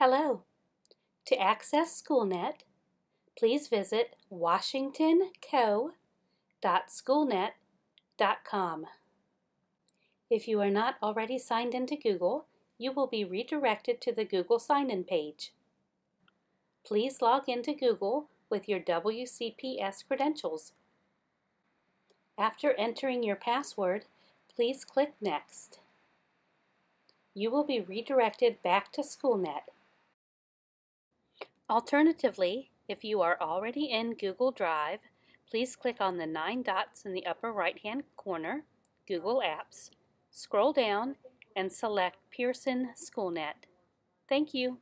Hello. To access SchoolNet, please visit washingtonco.schoolnet.com. If you are not already signed into Google, you will be redirected to the Google sign-in page. Please log into Google with your WCPS credentials. After entering your password, please click Next. You will be redirected back to SchoolNet. Alternatively, if you are already in Google Drive, please click on the nine dots in the upper right-hand corner, Google Apps, scroll down, and select Pearson SchoolNet. Thank you.